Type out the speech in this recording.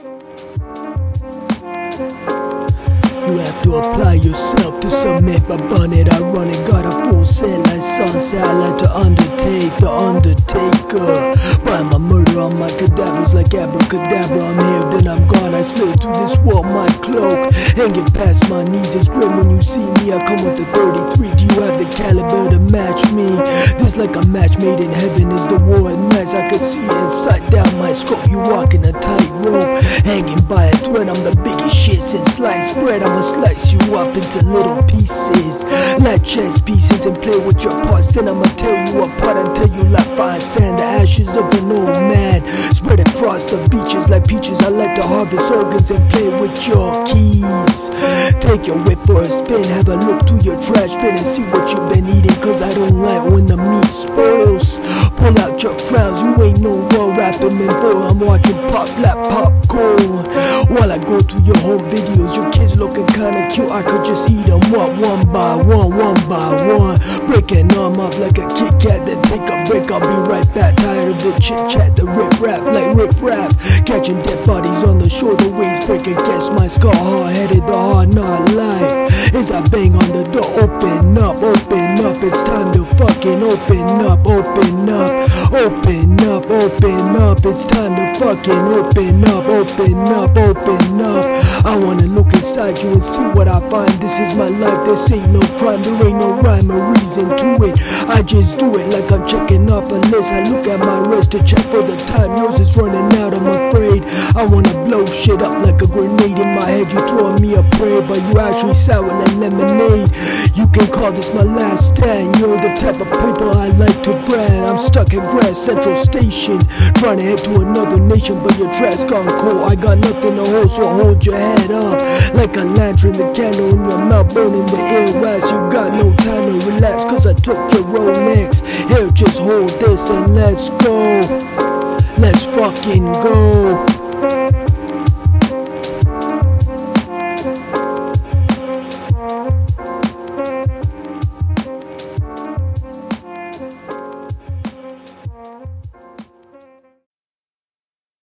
You have to apply yourself to submit my bonnet. I run it, got a full set like sunset. I like to undertake the undertaker. Buy my murder on my cadavers like abracadabra. I'm here, then I'm gone. I slid through this wall, my cloak. Hanging past my knees is grim when you see me. I come with the 33. Do you have the caliber like a match made in heaven is the war and nights. I can see inside down my scope. You walk walking a tightrope, hanging by a thread. I'm the biggest shit since sliced bread. I'm I'ma slice you up into little pieces Like chess pieces and play with your parts Then I'ma tear you apart until you like fine sand The ashes of an old man Spread across the beaches like peaches I like to harvest organs and play with your keys Take your whip for a spin Have a look through your trash bin and see what you've been eating Cause I don't like when the meat spoils Pull out your crowns, you ain't no one rapping man for I'm watching pop like popcorn While I go through your home videos Your kids looking kinda cute, I could just eat them up one by one, one by one. Breaking them up like a Kit Kat, then take a break, I'll be right back. Tired of the chit chat, the rip rap, like rip rap. Catching dead bodies on the shore, the waves break against my skull. Hard headed, the hard not life. As I bang on the door, open up, open up, it's time to fucking open up, open up, open up, open up, it's time to fucking open up, open up, open up. I wanna look inside you and see what I find. This is my life, this ain't no crime, there ain't no rhyme or reason to it. I just do it like I'm checking off a list. I look at my wrist to check for the time. Yours is running out, I'm I wanna blow shit up like a grenade in my head. You throwing me a prayer, but you actually sour like lemonade. You can call this my last stand. You're the type of people I like to brand. I'm stuck at Grand Central Station, trying to head to another nation, but your dress gone cold. I got nothing to hold, so hold your head up like a lantern. The candle in your mouth, burning the air as you got no time to relax. Cause I took your Rolex. Here, just hold this and let's go. Let's fucking go.